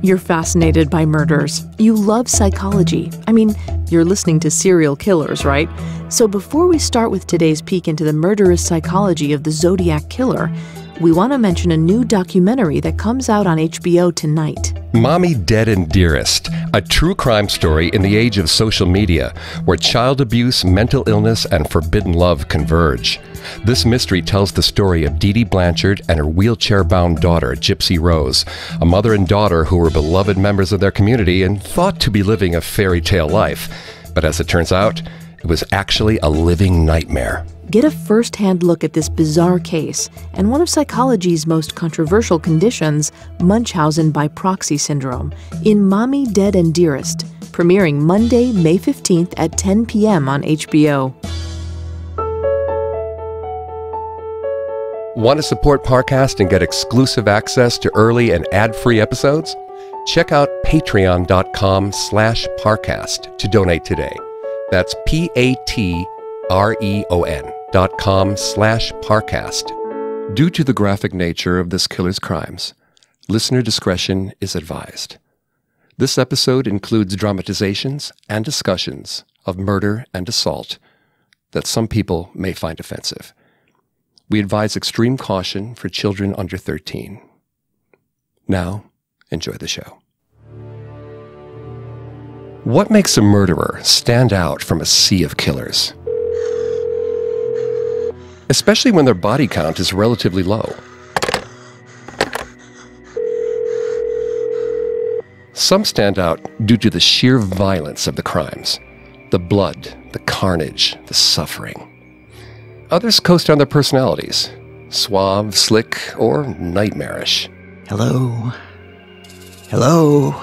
You're fascinated by murders. You love psychology. I mean, you're listening to serial killers, right? So before we start with today's peek into the murderous psychology of the Zodiac Killer, we want to mention a new documentary that comes out on HBO tonight. Mommy Dead and Dearest, a true crime story in the age of social media where child abuse, mental illness, and forbidden love converge. This mystery tells the story of Dee Dee Blanchard and her wheelchair bound daughter, Gypsy Rose, a mother and daughter who were beloved members of their community and thought to be living a fairy tale life. But as it turns out, it was actually a living nightmare. Get a first hand look at this bizarre case and one of psychology's most controversial conditions, Munchausen by proxy syndrome, in Mommy Dead and Dearest, premiering Monday, May 15th at 10 p.m. on HBO. Want to support Parcast and get exclusive access to early and ad-free episodes? Check out patreon.com slash parcast to donate today. That's P-A-T-R-E-O-N dot com slash parcast. Due to the graphic nature of this killer's crimes, listener discretion is advised. This episode includes dramatizations and discussions of murder and assault that some people may find offensive. We advise extreme caution for children under 13. Now, enjoy the show. What makes a murderer stand out from a sea of killers? Especially when their body count is relatively low. Some stand out due to the sheer violence of the crimes the blood, the carnage, the suffering. Others coast on their personalities suave, slick, or nightmarish. Hello. Hello.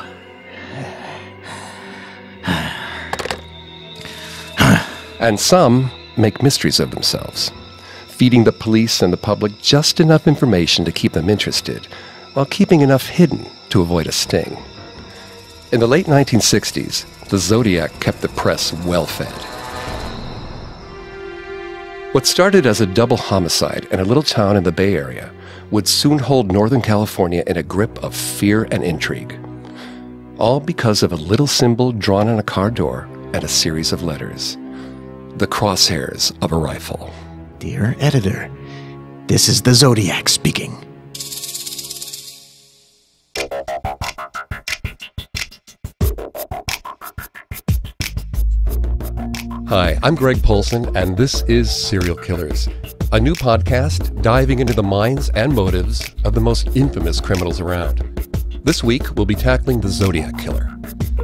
And some make mysteries of themselves, feeding the police and the public just enough information to keep them interested, while keeping enough hidden to avoid a sting. In the late 1960s, the Zodiac kept the press well fed. What started as a double homicide in a little town in the Bay Area would soon hold Northern California in a grip of fear and intrigue. All because of a little symbol drawn on a car door and a series of letters the crosshairs of a rifle. Dear editor, this is the Zodiac speaking. Hi, I'm Greg Polson, and this is Serial Killers, a new podcast diving into the minds and motives of the most infamous criminals around. This week, we'll be tackling the Zodiac Killer,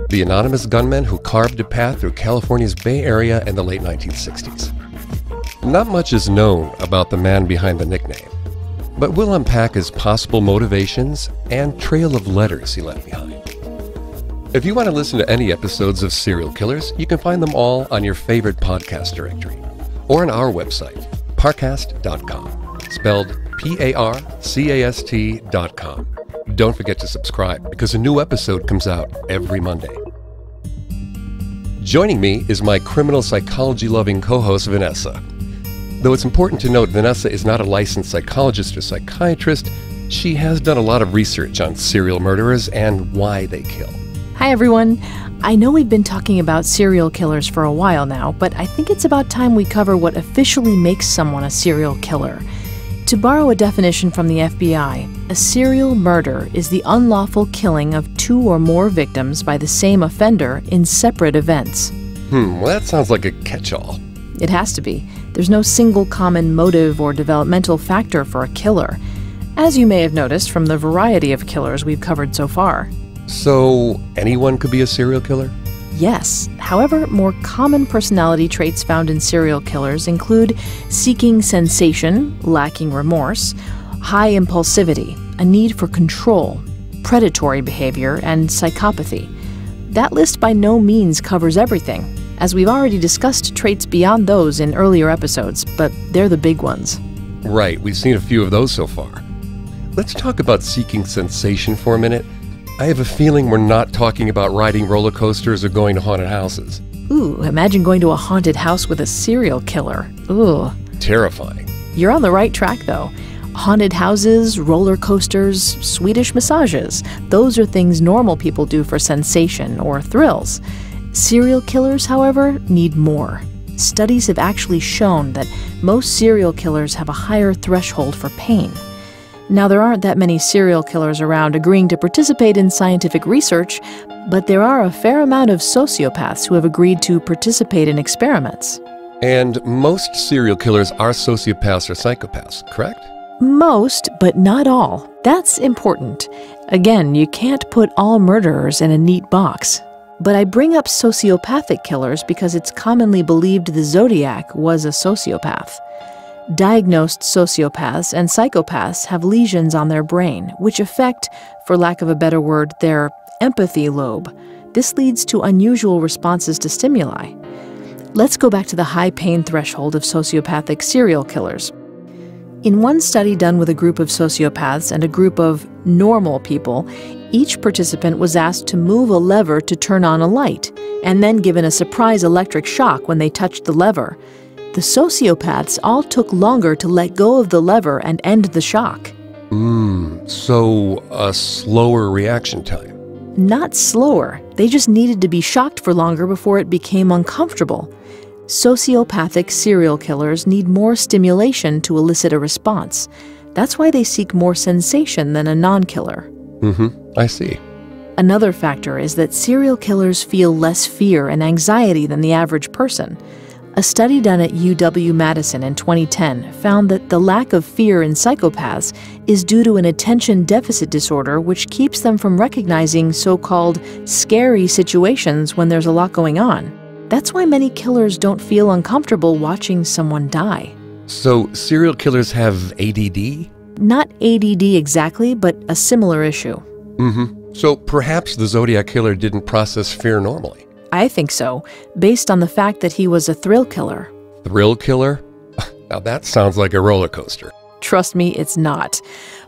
the anonymous gunman who carved a path through California's Bay Area in the late 1960s. Not much is known about the man behind the nickname, but we'll unpack his possible motivations and trail of letters he left behind. If you want to listen to any episodes of Serial Killers, you can find them all on your favorite podcast directory or on our website, parcast.com, spelled P A R C A S T.com. Don't forget to subscribe because a new episode comes out every Monday. Joining me is my criminal psychology loving co host, Vanessa. Though it's important to note Vanessa is not a licensed psychologist or psychiatrist, she has done a lot of research on serial murderers and why they kill. Hi, everyone. I know we've been talking about serial killers for a while now, but I think it's about time we cover what officially makes someone a serial killer. To borrow a definition from the FBI, a serial murder is the unlawful killing of two or more victims by the same offender in separate events. Hmm, well, that sounds like a catch all. It has to be. There's no single common motive or developmental factor for a killer, as you may have noticed from the variety of killers we've covered so far. So, anyone could be a serial killer? Yes. However, more common personality traits found in serial killers include seeking sensation, lacking remorse, high impulsivity, a need for control, predatory behavior, and psychopathy. That list by no means covers everything, as we've already discussed traits beyond those in earlier episodes, but they're the big ones. Right, we've seen a few of those so far. Let's talk about seeking sensation for a minute. I have a feeling we're not talking about riding roller coasters or going to haunted houses. Ooh, imagine going to a haunted house with a serial killer. Ooh. Terrifying. You're on the right track, though. Haunted houses, roller coasters, Swedish massages. Those are things normal people do for sensation or thrills. Serial killers, however, need more. Studies have actually shown that most serial killers have a higher threshold for pain. Now, there aren't that many serial killers around agreeing to participate in scientific research, but there are a fair amount of sociopaths who have agreed to participate in experiments. And most serial killers are sociopaths or psychopaths, correct? Most, but not all. That's important. Again, you can't put all murderers in a neat box. But I bring up sociopathic killers because it's commonly believed the Zodiac was a sociopath. Diagnosed sociopaths and psychopaths have lesions on their brain, which affect, for lack of a better word, their empathy lobe. This leads to unusual responses to stimuli. Let's go back to the high pain threshold of sociopathic serial killers. In one study done with a group of sociopaths and a group of normal people, each participant was asked to move a lever to turn on a light, and then given a surprise electric shock when they touched the lever. The sociopaths all took longer to let go of the lever and end the shock. Mmm, so a slower reaction time. Not slower, they just needed to be shocked for longer before it became uncomfortable. Sociopathic serial killers need more stimulation to elicit a response. That's why they seek more sensation than a non killer. Mm hmm, I see. Another factor is that serial killers feel less fear and anxiety than the average person. A study done at UW Madison in 2010 found that the lack of fear in psychopaths is due to an attention deficit disorder which keeps them from recognizing so called scary situations when there's a lot going on. That's why many killers don't feel uncomfortable watching someone die. So, serial killers have ADD? Not ADD exactly, but a similar issue. Mm hmm. So, perhaps the Zodiac killer didn't process fear normally. I think so, based on the fact that he was a thrill killer. Thrill killer? Now that sounds like a roller coaster. Trust me, it's not.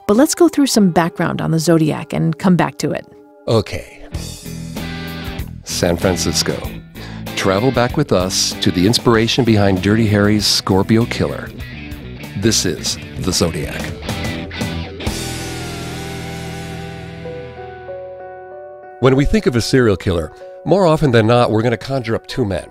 But let's go through some background on the Zodiac and come back to it. Okay. San Francisco. Travel back with us to the inspiration behind Dirty Harry's Scorpio Killer. This is the Zodiac. When we think of a serial killer, more often than not, we're going to conjure up two men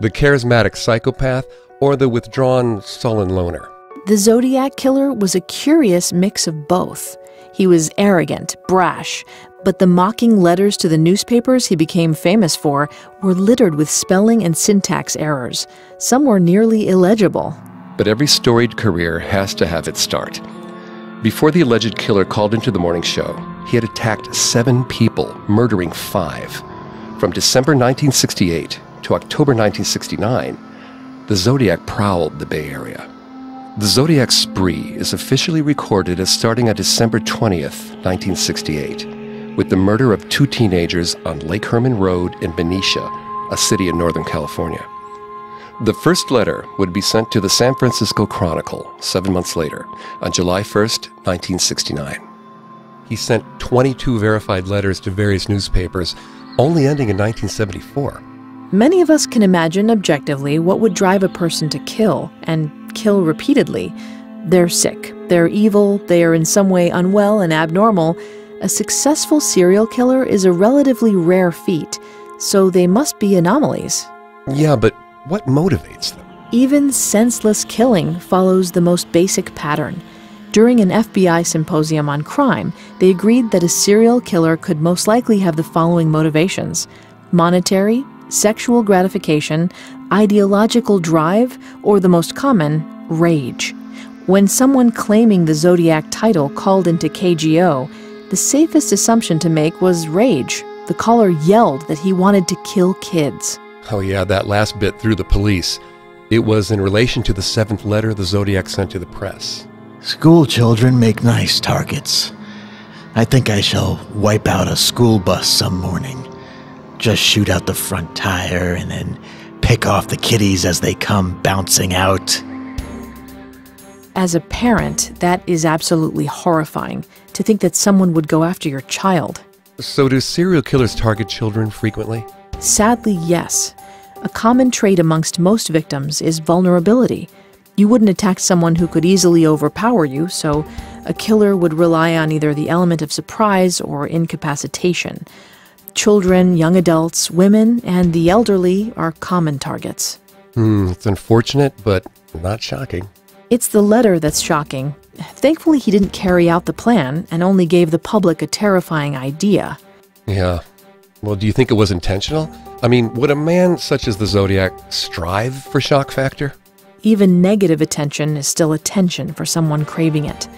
the charismatic psychopath or the withdrawn, sullen loner. The Zodiac Killer was a curious mix of both. He was arrogant, brash, but the mocking letters to the newspapers he became famous for were littered with spelling and syntax errors. Some were nearly illegible. But every storied career has to have its start. Before the alleged killer called into the morning show, he had attacked seven people, murdering five. From December 1968 to October 1969, the Zodiac prowled the Bay Area. The Zodiac spree is officially recorded as starting on December 20th, 1968, with the murder of two teenagers on Lake Herman Road in Benicia, a city in Northern California. The first letter would be sent to the San Francisco Chronicle seven months later, on July 1st, 1969. He sent 22 verified letters to various newspapers, only ending in 1974. Many of us can imagine objectively what would drive a person to kill, and kill repeatedly. They're sick, they're evil, they are in some way unwell and abnormal. A successful serial killer is a relatively rare feat, so they must be anomalies. Yeah, but what motivates them? Even senseless killing follows the most basic pattern. During an FBI symposium on crime, they agreed that a serial killer could most likely have the following motivations monetary, sexual gratification, ideological drive, or the most common, rage. When someone claiming the Zodiac title called into KGO, the safest assumption to make was rage. The caller yelled that he wanted to kill kids. Oh, yeah, that last bit through the police. It was in relation to the seventh letter the Zodiac sent to the press. School children make nice targets. I think I shall wipe out a school bus some morning. Just shoot out the front tire and then pick off the kiddies as they come bouncing out. As a parent, that is absolutely horrifying to think that someone would go after your child. So, do serial killers target children frequently? Sadly, yes. A common trait amongst most victims is vulnerability. You wouldn't attack someone who could easily overpower you, so a killer would rely on either the element of surprise or incapacitation. Children, young adults, women, and the elderly are common targets. Hmm, it's unfortunate, but not shocking. It's the letter that's shocking. Thankfully, he didn't carry out the plan and only gave the public a terrifying idea. Yeah. Well, do you think it was intentional? I mean, would a man such as the Zodiac strive for shock factor? Even negative attention is still attention for someone craving it.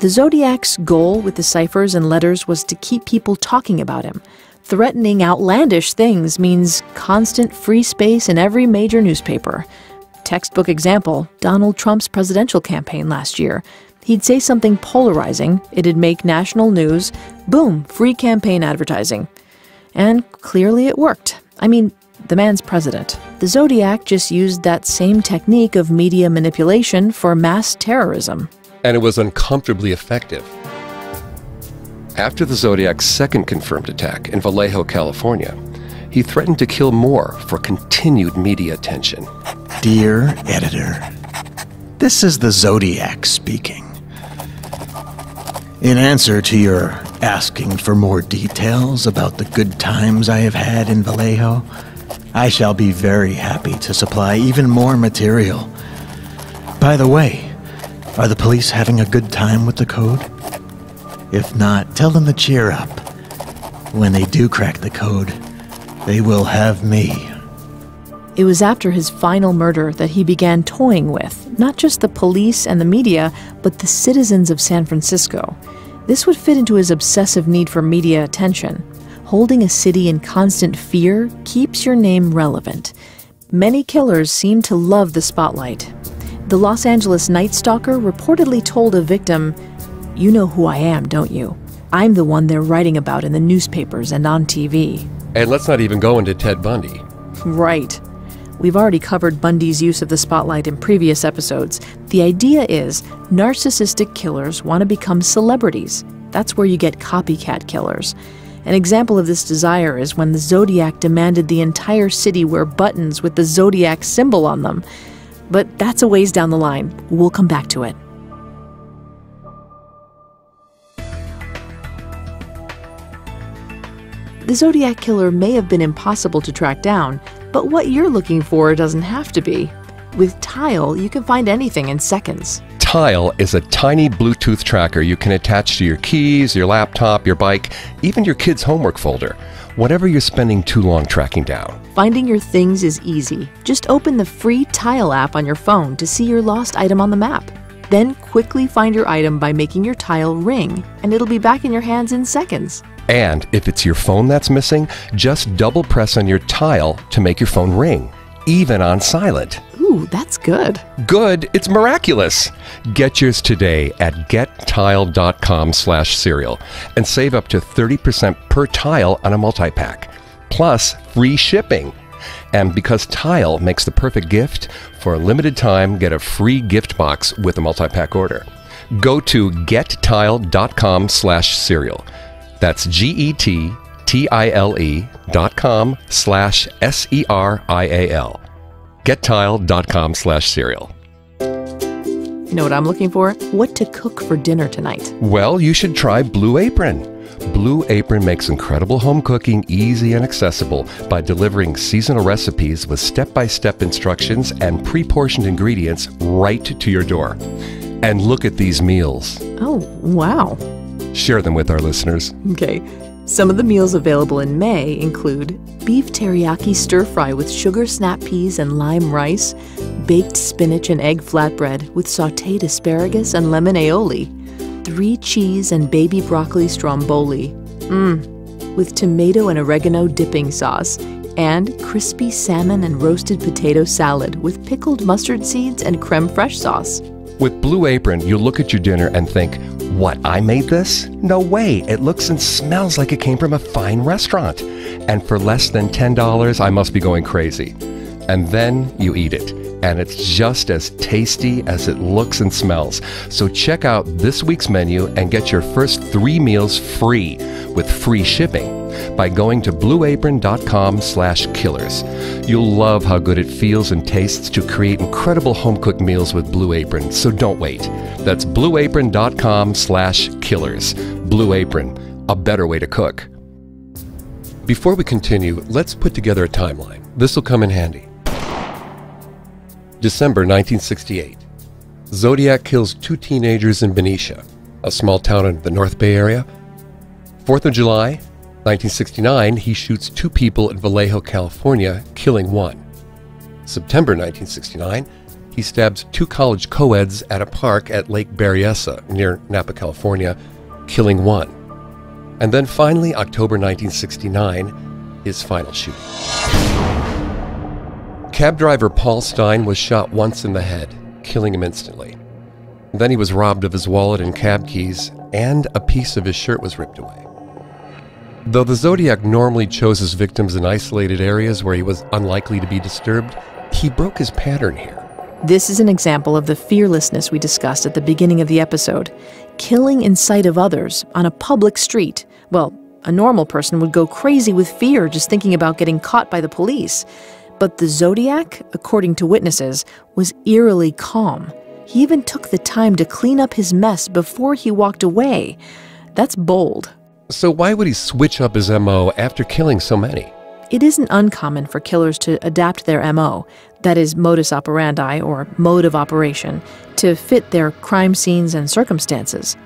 The Zodiac's goal with the ciphers and letters was to keep people talking about him. Threatening outlandish things means constant free space in every major newspaper. Textbook example Donald Trump's presidential campaign last year. He'd say something polarizing, it'd make national news, boom, free campaign advertising. And clearly it worked. I mean, the man's president. The Zodiac just used that same technique of media manipulation for mass terrorism. And it was uncomfortably effective. After the Zodiac's second confirmed attack in Vallejo, California, he threatened to kill more for continued media attention. Dear editor, this is the Zodiac speaking. In answer to your asking for more details about the good times I have had in Vallejo, I shall be very happy to supply even more material. By the way, are the police having a good time with the code? If not, tell them to cheer up. When they do crack the code, they will have me. It was after his final murder that he began toying with not just the police and the media, but the citizens of San Francisco. This would fit into his obsessive need for media attention. Holding a city in constant fear keeps your name relevant. Many killers seem to love the spotlight. The Los Angeles Night Stalker reportedly told a victim, You know who I am, don't you? I'm the one they're writing about in the newspapers and on TV. And let's not even go into Ted Bundy. Right. We've already covered Bundy's use of the spotlight in previous episodes. The idea is narcissistic killers want to become celebrities. That's where you get copycat killers. An example of this desire is when the Zodiac demanded the entire city wear buttons with the Zodiac symbol on them. But that's a ways down the line. We'll come back to it. The Zodiac Killer may have been impossible to track down, but what you're looking for doesn't have to be. With Tile, you can find anything in seconds. Tile is a tiny Bluetooth tracker you can attach to your keys, your laptop, your bike, even your kid's homework folder, whatever you're spending too long tracking down. Finding your things is easy. Just open the free Tile app on your phone to see your lost item on the map. Then quickly find your item by making your tile ring, and it'll be back in your hands in seconds. And if it's your phone that's missing, just double press on your tile to make your phone ring, even on silent. Ooh, that's good. Good, it's miraculous. Get yours today at gettile.com slash serial and save up to 30% per tile on a multi-pack, plus free shipping. And because Tile makes the perfect gift, for a limited time, get a free gift box with a multi-pack order. Go to gettile.com slash serial. That's G-E-T-T-I-L-E dot com slash S-E-R-I-A-L. Gettile.com slash serial. You know what I'm looking for? What to cook for dinner tonight. Well, you should try Blue Apron. Blue Apron makes incredible home cooking easy and accessible by delivering seasonal recipes with step by step instructions and pre portioned ingredients right to your door. And look at these meals. Oh, wow. Share them with our listeners. Okay. Some of the meals available in May include beef teriyaki stir fry with sugar snap peas and lime rice, baked spinach and egg flatbread with sauteed asparagus and lemon aioli, three cheese and baby broccoli stromboli, mmm, with tomato and oregano dipping sauce, and crispy salmon and roasted potato salad with pickled mustard seeds and creme fraiche sauce. With Blue Apron, you'll look at your dinner and think, what, I made this? No way. It looks and smells like it came from a fine restaurant. And for less than $10, I must be going crazy. And then you eat it. And it's just as tasty as it looks and smells. So check out this week's menu and get your first three meals free with free shipping by going to blueapron.com slash killers. You'll love how good it feels and tastes to create incredible home-cooked meals with Blue Apron, so don't wait. That's blueapron.com slash killers. Blue Apron, a better way to cook. Before we continue, let's put together a timeline. This will come in handy. December 1968. Zodiac kills two teenagers in Benicia, a small town in the North Bay area. 4th of July, 1969, he shoots two people in Vallejo, California, killing one. September 1969, he stabs two college co-eds at a park at Lake Berryessa near Napa, California, killing one. And then finally, October 1969, his final shooting. Cab driver Paul Stine was shot once in the head, killing him instantly. Then he was robbed of his wallet and cab keys, and a piece of his shirt was ripped away. Though the Zodiac normally chose his victims in isolated areas where he was unlikely to be disturbed, he broke his pattern here. This is an example of the fearlessness we discussed at the beginning of the episode. Killing in sight of others on a public street. Well, a normal person would go crazy with fear just thinking about getting caught by the police. But the Zodiac, according to witnesses, was eerily calm. He even took the time to clean up his mess before he walked away. That's bold. So, why would he switch up his MO after killing so many? It isn't uncommon for killers to adapt their MO, that is, modus operandi or mode of operation, to fit their crime scenes and circumstances.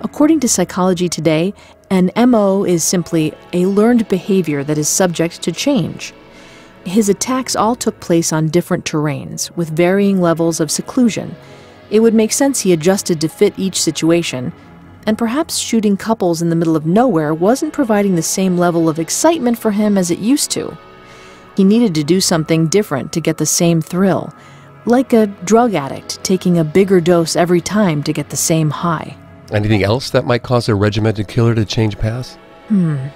According to Psychology Today, an MO is simply a learned behavior that is subject to change. His attacks all took place on different terrains, with varying levels of seclusion. It would make sense he adjusted to fit each situation, and perhaps shooting couples in the middle of nowhere wasn't providing the same level of excitement for him as it used to. He needed to do something different to get the same thrill, like a drug addict taking a bigger dose every time to get the same high. Anything else that might cause a regimented killer to change paths? Hmm.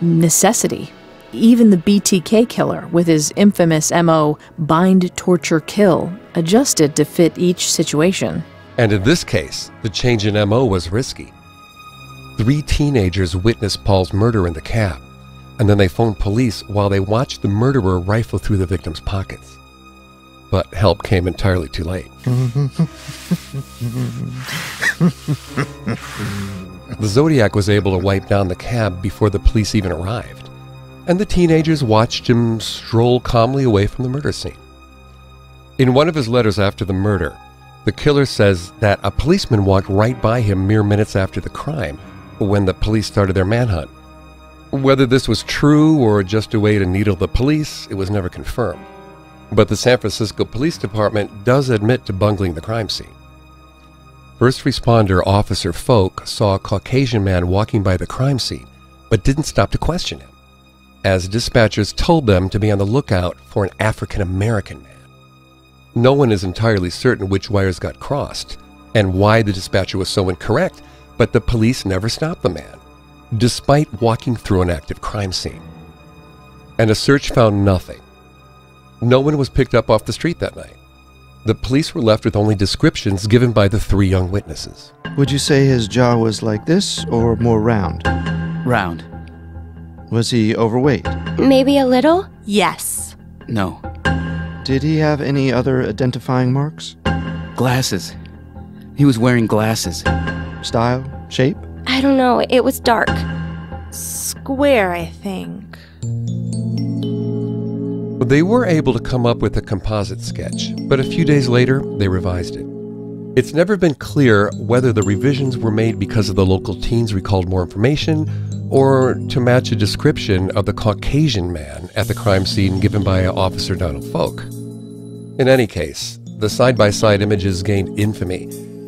Necessity. Even the BTK killer, with his infamous MO, bind, torture, kill, adjusted to fit each situation. And in this case, the change in MO was risky. Three teenagers witnessed Paul's murder in the cab, and then they phoned police while they watched the murderer rifle through the victim's pockets. But help came entirely too late. the Zodiac was able to wipe down the cab before the police even arrived, and the teenagers watched him stroll calmly away from the murder scene. In one of his letters after the murder, the killer says that a policeman walked right by him mere minutes after the crime when the police started their manhunt. Whether this was true or just a way to needle the police, it was never confirmed. But the San Francisco Police Department does admit to bungling the crime scene. First responder Officer Fouke saw a Caucasian man walking by the crime scene, but didn't stop to question him, as dispatchers told them to be on the lookout for an African American man. No one is entirely certain which wires got crossed and why the dispatcher was so incorrect, but the police never stopped the man, despite walking through an active crime scene. And a search found nothing. No one was picked up off the street that night. The police were left with only descriptions given by the three young witnesses. Would you say his jaw was like this or more round? Round. Was he overweight? Maybe a little? Yes. No. Did he have any other identifying marks? Glasses. He was wearing glasses. Style? Shape? I don't know. It was dark. Square, I think. They were able to come up with a composite sketch, but a few days later, they revised it. It's never been clear whether the revisions were made because of the local teens recalled more information or to match a description of the Caucasian man at the crime scene given by Officer Donald Fouke. In any case, the side by side images gained infamy,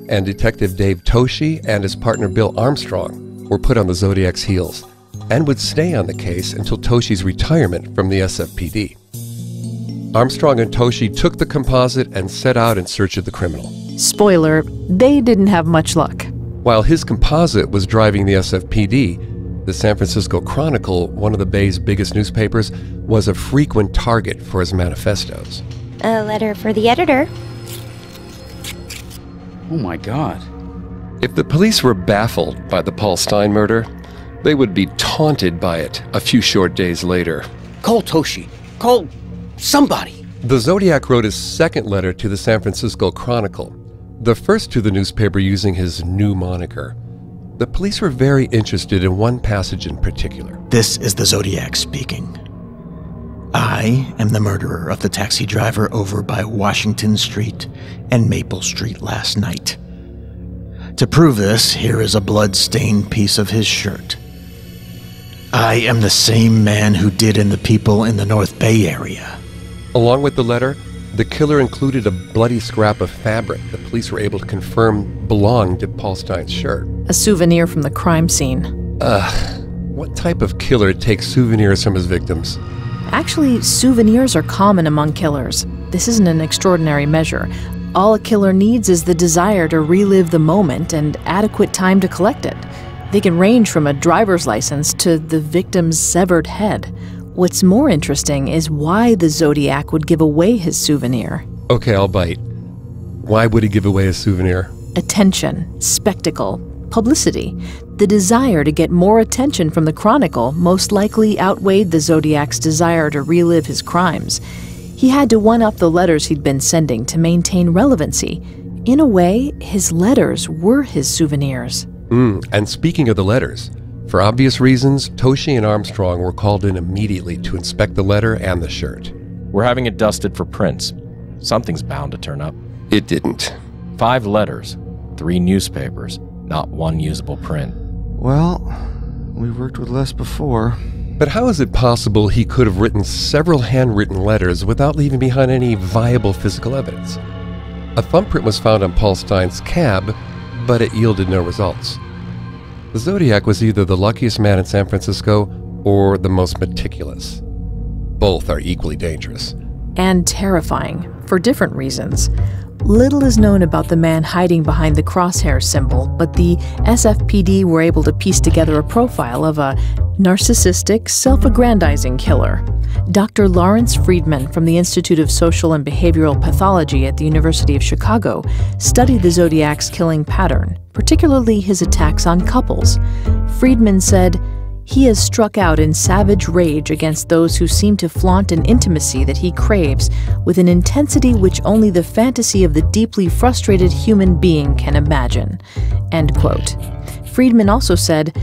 and Detective Dave Toschi and his partner Bill Armstrong were put on the Zodiac's heels and would stay on the case until Toschi's retirement from the SFPD. Armstrong and Toschi took the composite and set out in search of the criminal. Spoiler, they didn't have much luck. While his composite was driving the SFPD, the San Francisco Chronicle, one of the Bay's biggest newspapers, was a frequent target for his manifestos. A letter for the editor. Oh my god. If the police were baffled by the Paul Stine murder, they would be taunted by it a few short days later. Call Toschi. Call somebody. The Zodiac wrote his second letter to the San Francisco Chronicle, the first to the newspaper using his new moniker. The police were very interested in one passage in particular. This is the Zodiac speaking. I am the murderer of the taxi driver over by Washington Street and Maple Street last night. To prove this, here is a blood-stained piece of his shirt. I am the same man who did in the people in the North Bay area. Along with the letter, the killer included a bloody scrap of fabric the police were able to confirm belonged to Paul Stine's shirt. A souvenir from the crime scene. Ugh. What type of killer takes souvenirs from his victims? Actually, souvenirs are common among killers. This isn't an extraordinary measure. All a killer needs is the desire to relive the moment and adequate time to collect it. They can range from a driver's license to the victim's severed head. What's more interesting is why the Zodiac would give away his souvenir. Okay, I'll bite. Why would he give away a souvenir? Attention, spectacle, publicity. The desire to get more attention from the Chronicle most likely outweighed the Zodiac's desire to relive his crimes. He had to one up the letters he'd been sending to maintain relevancy. In a way, his letters were his souvenirs. Mm, and speaking of the letters, for obvious reasons, Toschi and Armstrong were called in immediately to inspect the letter and the shirt. We're having it dusted for prints. Something's bound to turn up. It didn't. Five letters, three newspapers, not one usable print. Well, we've worked with less before. But how is it possible he could have written several handwritten letters without leaving behind any viable physical evidence? A thumbprint was found on Paul Stine's cab, but it yielded no results. The Zodiac was either the luckiest man in San Francisco or the most meticulous. Both are equally dangerous. and terrifying for different reasons. Little is known about the man hiding behind the crosshair symbol, but the SFPD were able to piece together a profile of a narcissistic, self aggrandizing killer. Dr. Lawrence Friedman from the Institute of Social and Behavioral Pathology at the University of Chicago studied the Zodiac's killing pattern, particularly his attacks on couples. Friedman said, he has struck out in savage rage against those who seem to flaunt an intimacy that he craves with an intensity which only the fantasy of the deeply frustrated human being can imagine. End quote. Friedman also said,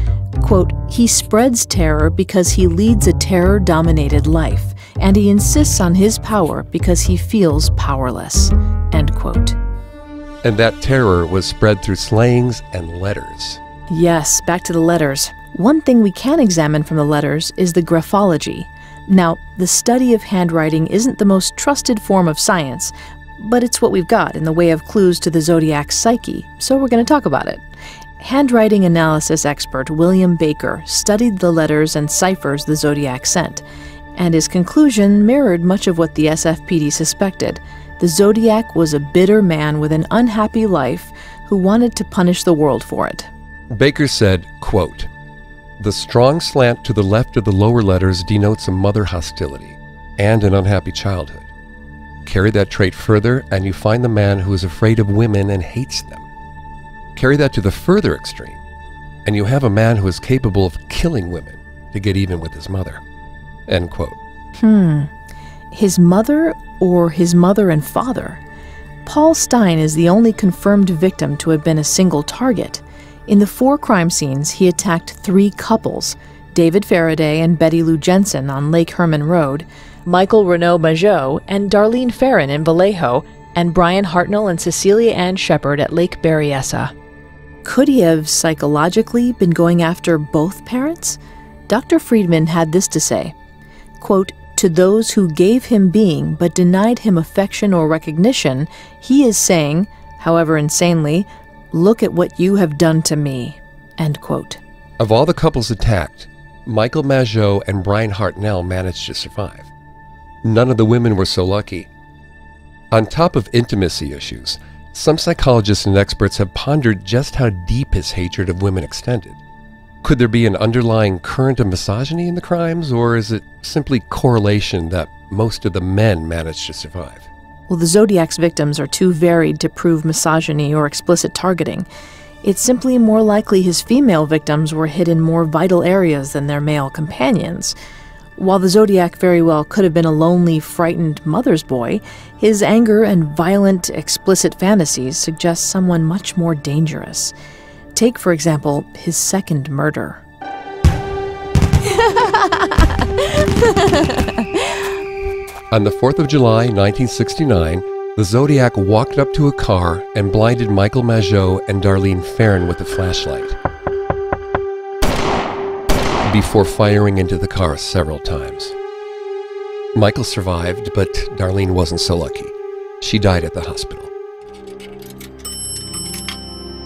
quote, He spreads terror because he leads a terror dominated life, and he insists on his power because he feels powerless. End quote. And that terror was spread through slayings and letters. Yes, back to the letters. One thing we can examine from the letters is the graphology. Now, the study of handwriting isn't the most trusted form of science, but it's what we've got in the way of clues to the zodiac's psyche, so we're going to talk about it. Handwriting analysis expert William Baker studied the letters and ciphers the zodiac sent, and his conclusion mirrored much of what the SFPD suspected. The zodiac was a bitter man with an unhappy life who wanted to punish the world for it. Baker said, quote, The strong slant to the left of the lower letters denotes a mother hostility and an unhappy childhood. Carry that trait further, and you find the man who is afraid of women and hates them. Carry that to the further extreme, and you have a man who is capable of killing women to get even with his mother. End quote. Hmm. His mother or his mother and father? Paul Stine is the only confirmed victim to have been a single target. In the four crime scenes, he attacked three couples David Faraday and Betty Lou Jensen on Lake Herman Road, Michael Renault Mageau and Darlene Ferrin in Vallejo, and Brian Hartnell and Cecelia Ann Shepard at Lake Berryessa. Could he have psychologically been going after both parents? Dr. Friedman had this to say quote, To those who gave him being but denied him affection or recognition, he is saying, however insanely, Look at what you have done to me. End quote. Of all the couples attacked, Michael Mageau and Brian Hartnell managed to survive. None of the women were so lucky. On top of intimacy issues, some psychologists and experts have pondered just how deep his hatred of women extended. Could there be an underlying current of misogyny in the crimes, or is it simply correlation that most of the men managed to survive? Well, the Zodiac's victims are too varied to prove misogyny or explicit targeting. It's simply more likely his female victims were hit in more vital areas than their male companions. While the Zodiac very well could have been a lonely, frightened mother's boy, his anger and violent, explicit fantasies suggest someone much more dangerous. Take, for example, his second murder. On the 4th of July, 1969, the Zodiac walked up to a car and blinded Michael Mageau and Darlene Ferrin with a flashlight before firing into the car several times. Michael survived, but Darlene wasn't so lucky. She died at the hospital.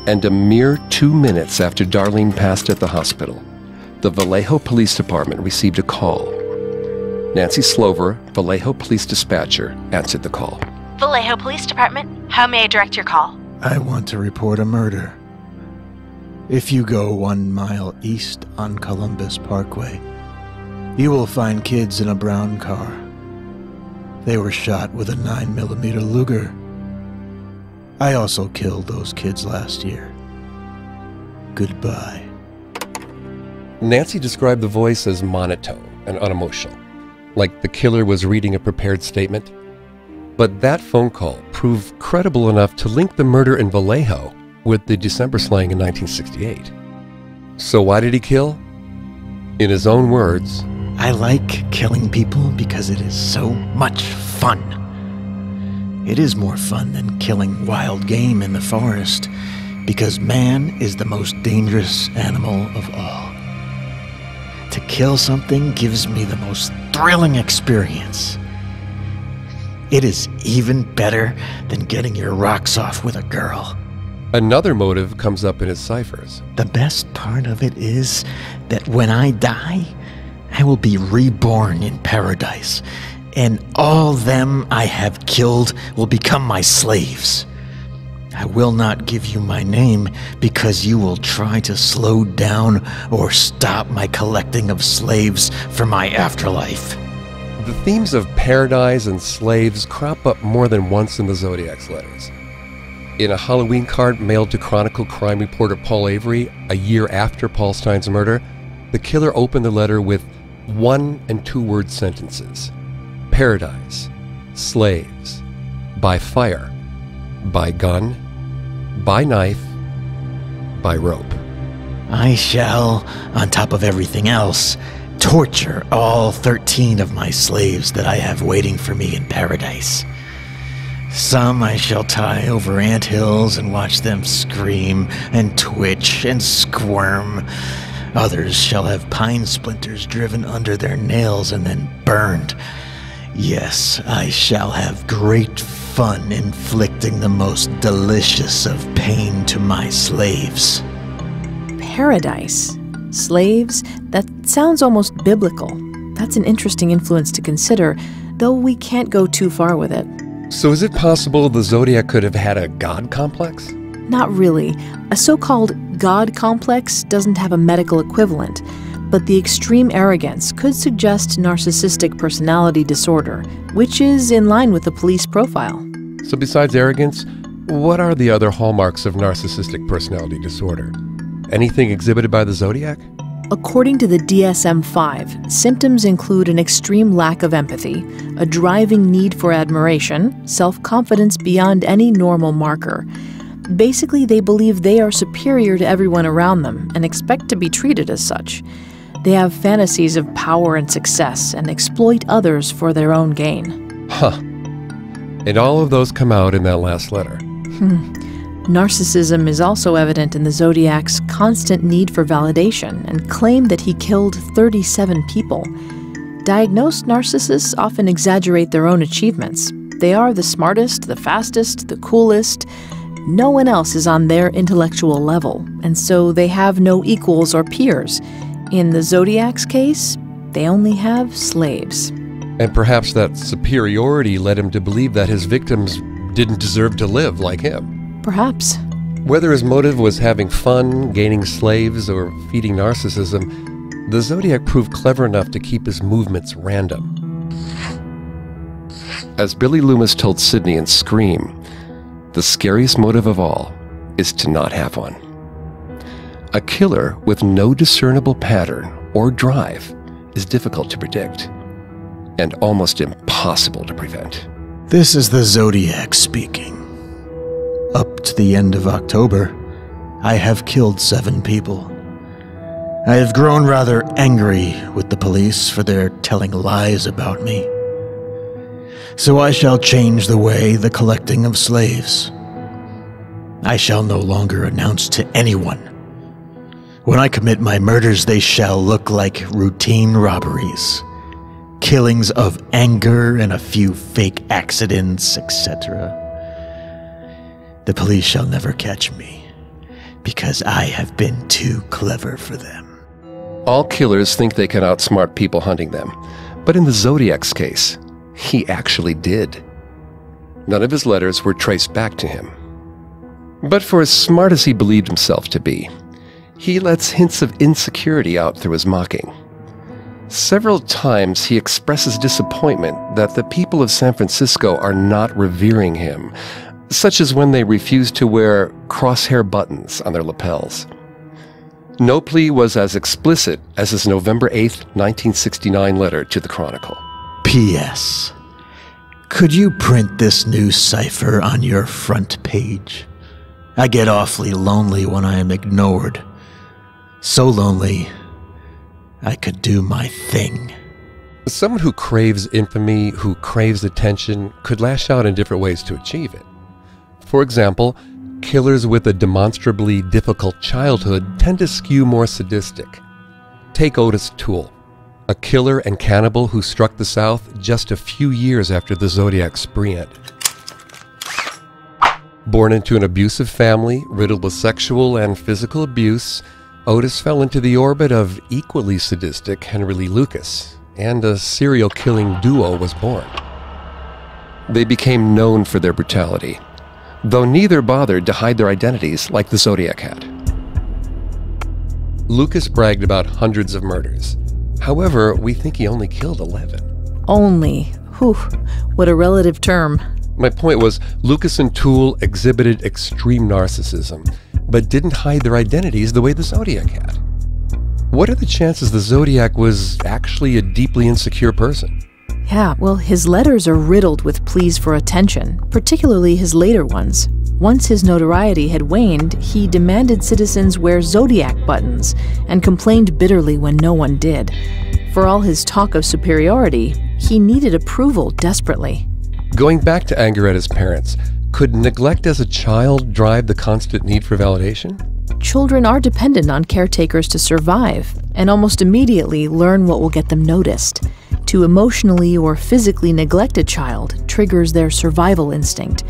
And a mere two minutes after Darlene passed at the hospital, the Vallejo Police Department received a call. Nancy Slover, Vallejo Police Dispatcher, answered the call. Vallejo Police Department, how may I direct your call? I want to report a murder. If you go one mile east on Columbus Parkway, you will find kids in a brown car. They were shot with a 9mm Luger. I also killed those kids last year. Goodbye. Nancy described the voice as monotone and unemotional, like the killer was reading a prepared statement. But that phone call proved credible enough to link the murder in Vallejo with the December slaying in 1968. So why did he kill? In his own words, I like killing people because it is so much fun. It is more fun than killing wild game in the forest because man is the most dangerous animal of all. To kill something gives me the most thrilling experience. It is even better than getting your rocks off with a girl. another motive comes up in his ciphers. The best part of it is that when I die, I will be reborn in paradise, and all them I have killed will become my slaves. I will not give you my name because you will try to slow down or stop my collecting of slaves for my afterlife. The themes of paradise and slaves crop up more than once in the Zodiac's letters. In a Halloween card mailed to Chronicle crime reporter Paul Avery a year after Paul Stine's murder, the killer opened the letter with one and two word sentences Paradise, slaves, by fire, by gun, by knife, by rope. I shall, on top of everything else, torture all 13 of my slaves that I have waiting for me in paradise. Some I shall tie over ant hills and watch them scream and twitch and squirm. Others shall have pine splinters driven under their nails and then burned. Yes, I shall have great fun inflicting the most delicious of pain to my slaves. Paradise. Slaves? That sounds almost biblical. That's an interesting influence to consider, though we can't go too far with it. So, is it possible the Zodiac could have had a god complex? Not really. A so called God complex doesn't have a medical equivalent, but the extreme arrogance could suggest narcissistic personality disorder, which is in line with the police profile. So, besides arrogance, what are the other hallmarks of narcissistic personality disorder? Anything exhibited by the Zodiac? According to the DSM 5, symptoms include an extreme lack of empathy, a driving need for admiration, self confidence beyond any normal marker. Basically, they believe they are superior to everyone around them and expect to be treated as such. They have fantasies of power and success and exploit others for their own gain. Huh. And all of those come out in that last letter. Hmm. Narcissism is also evident in the Zodiac's constant need for validation and claim that he killed 37 people. Diagnosed narcissists often exaggerate their own achievements. They are the smartest, the fastest, the coolest. No one else is on their intellectual level, and so they have no equals or peers. In the Zodiac's case, they only have slaves. And perhaps that superiority led him to believe that his victims didn't deserve to live like him. Perhaps. Whether his motive was having fun, gaining slaves, or feeding narcissism, the Zodiac proved clever enough to keep his movements random. As Billy Loomis told Sidney in Scream, the scariest motive of all is to not have one. A killer with no discernible pattern or drive is difficult to predict and almost impossible to prevent. This is the Zodiac speaking. Up to the end of October, I have killed seven people. I have grown rather angry with the police for their telling lies about me. So I shall change the way the collecting of slaves. I shall no longer announce to anyone. When I commit my murders, they shall look like routine robberies, killings of anger and a few fake accidents, etc. The police shall never catch me, because I have been too clever for them. All killers think they can outsmart people hunting them, but in the Zodiac's case, he actually did. None of his letters were traced back to him. But for as smart as he believed himself to be, he lets hints of insecurity out through his mocking. Several times he expresses disappointment that the people of San Francisco are not revering him, such as when they refuse to wear crosshair buttons on their lapels. No plea was as explicit as his November 8, 1969 letter to the Chronicle. P.S. Could you print this new cipher on your front page? I get awfully lonely when I am ignored. So lonely, I could do my thing. Someone who craves infamy, who craves attention, could lash out in different ways to achieve it. For example, killers with a demonstrably difficult childhood tend to skew more sadistic. Take Otis Toole, a killer and cannibal who struck the South just a few years after the Zodiac spree ended. Born into an abusive family riddled with sexual and physical abuse, Otis fell into the orbit of equally sadistic Henry Lee Lucas, and a serial killing duo was born. They became known for their brutality, though neither bothered to hide their identities like the Zodiac had. Lucas bragged about hundreds of murders. However, we think he only killed 11. Only. Whew, what a relative term. My point was, Lucas and Toole exhibited extreme narcissism, but didn't hide their identities the way the Zodiac had. What are the chances the Zodiac was actually a deeply insecure person? Yeah, well, his letters are riddled with pleas for attention, particularly his later ones. Once his notoriety had waned, he demanded citizens wear zodiac buttons and complained bitterly when no one did. For all his talk of superiority, he needed approval desperately. Going back to anger at his parents, could neglect as a child drive the constant need for validation? Children are dependent on caretakers to survive and almost immediately learn what will get them noticed. To emotionally or physically neglect a child triggers their survival instinct.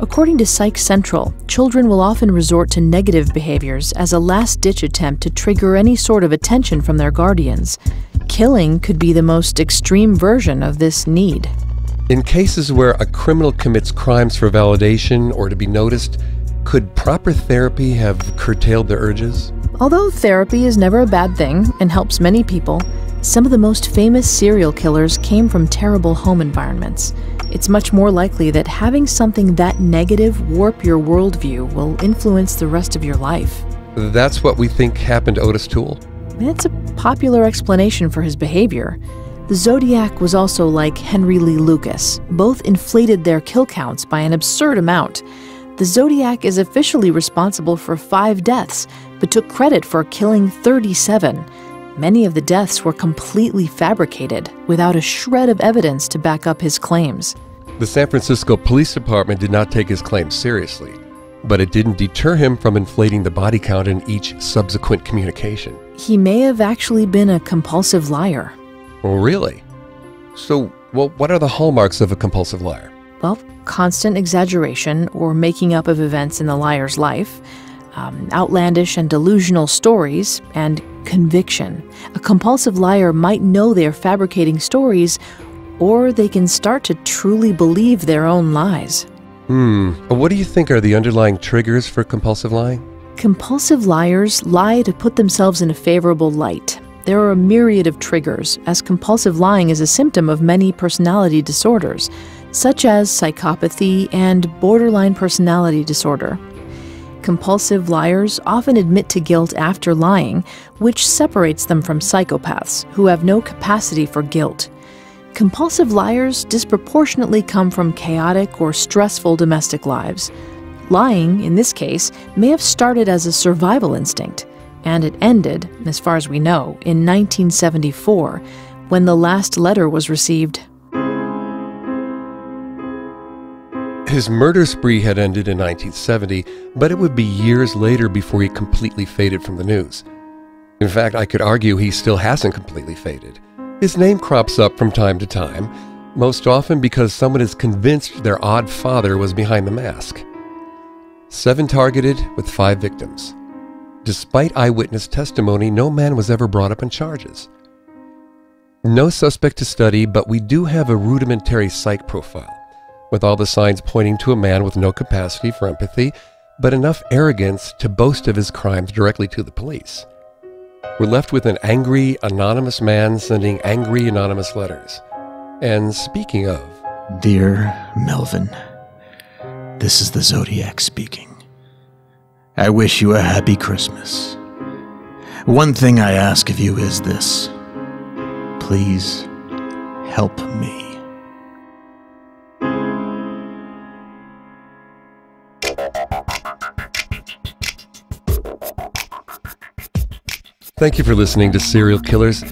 According to Psych Central, children will often resort to negative behaviors as a last ditch attempt to trigger any sort of attention from their guardians. Killing could be the most extreme version of this need. In cases where a criminal commits crimes for validation or to be noticed, could proper therapy have curtailed the urges? Although therapy is never a bad thing and helps many people, some of the most famous serial killers came from terrible home environments. It's much more likely that having something that negative warp your worldview will influence the rest of your life. That's what we think happened to Otis Toole? It's a popular explanation for his behavior. The Zodiac was also like Henry Lee Lucas. Both inflated their kill counts by an absurd amount. The Zodiac is officially responsible for five deaths, but took credit for killing 37. Many of the deaths were completely fabricated, without a shred of evidence to back up his claims. The San Francisco Police Department did not take his claims seriously, but it didn't deter him from inflating the body count in each subsequent communication. He may have actually been a compulsive liar. Oh, really? So, well, what are the hallmarks of a compulsive liar? Well, constant exaggeration or making up of events in the liar's life, um, outlandish and delusional stories, and conviction. A compulsive liar might know they're fabricating stories, or they can start to truly believe their own lies. Hmm. What do you think are the underlying triggers for compulsive lying? Compulsive liars lie to put themselves in a favorable light. There are a myriad of triggers, as compulsive lying is a symptom of many personality disorders. such as psychopathy and borderline personality disorder. Compulsive liars often admit to guilt after lying, which separates them from psychopaths who have no capacity for guilt. Compulsive liars disproportionately come from chaotic or stressful domestic lives. Lying, in this case, may have started as a survival instinct, and it ended, as far as we know, in 1974 when the last letter was received. His murder spree had ended in 1970, but it would be years later before he completely faded from the news. In fact, I could argue he still hasn't completely faded. His name crops up from time to time, most often because someone is convinced their odd father was behind the mask. Seven targeted with five victims. Despite eyewitness testimony, no man was ever brought up on charges. No suspect to study, but we do have a rudimentary psych profile, with all the signs pointing to a man with no capacity for empathy, but enough arrogance to boast of his crimes directly to the police. We're left with an angry, anonymous man sending angry, anonymous letters. And speaking of, Dear Melvin, this is the Zodiac speaking. I wish you a happy Christmas. One thing I ask of you is this please help me. thank you for listening to Serial Killers.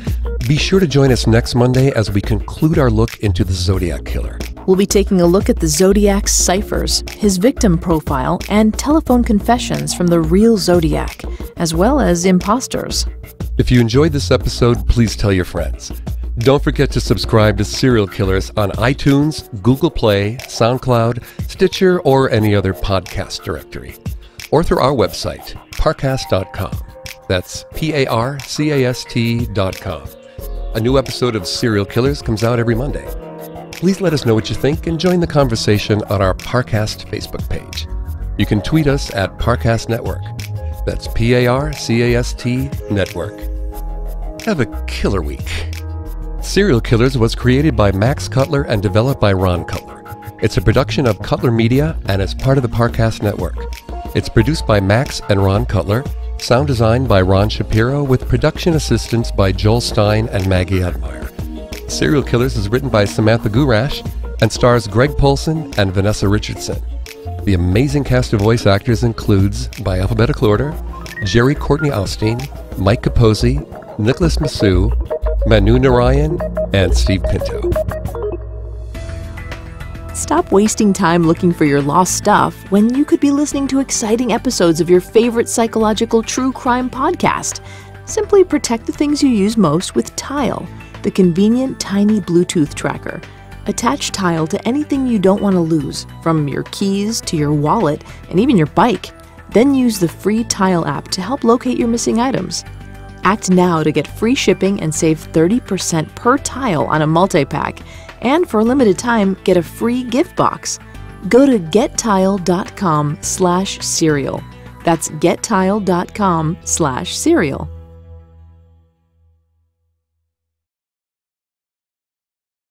Be sure to join us next Monday as we conclude our look into the Zodiac Killer. We'll be taking a look at the Zodiac's ciphers, his victim profile, and telephone confessions from the real Zodiac, as well as imposters. If you enjoyed this episode, please tell your friends. Don't forget to subscribe to Serial Killers on iTunes, Google Play, SoundCloud, Stitcher, or any other podcast directory. Or through our website, parcast.com. That's P A R C A S T.com. A new episode of Serial Killers comes out every Monday. Please let us know what you think and join the conversation on our Parcast Facebook page. You can tweet us at Parcast Network. That's P A R C A S T Network. Have a killer week. Serial Killers was created by Max Cutler and developed by Ron Cutler. It's a production of Cutler Media and is part of the Parcast Network. It's produced by Max and Ron Cutler, sound design by Ron Shapiro, with production assistance by Joel Stein and Maggie Admire. Serial Killers is written by Samantha Gurash and stars Greg Polson and Vanessa Richardson. The amazing cast of voice actors includes, by alphabetical order, Jerry Courtney Austin, Mike Capozzi, Nicholas Massou, Manu Narayan, and Steve Pinto. Stop wasting time looking for your lost stuff when you could be listening to exciting episodes of your favorite psychological true crime podcast. Simply protect the things you use most with Tile, the convenient tiny Bluetooth tracker. Attach Tile to anything you don't want to lose, from your keys to your wallet and even your bike. Then use the free Tile app to help locate your missing items. Act now to get free shipping and save 30% per tile on a multi-pack. And for a limited time, get a free gift box. Go to gettile.com slash serial. That's gettile.com slash serial.